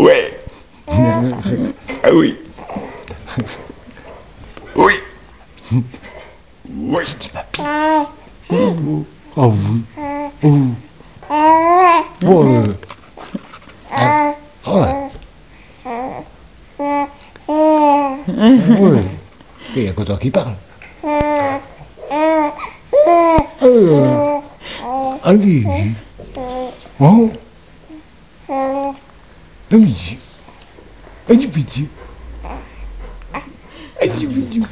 Ouais. Ah oui. Oui. Oui. Oh oui. Oh. Ouais. Ah, ouais. Ouais. Il y a que toi qui parle? Euh. Allez. Oh. Allez. Allez, pitié. Allez, pitié.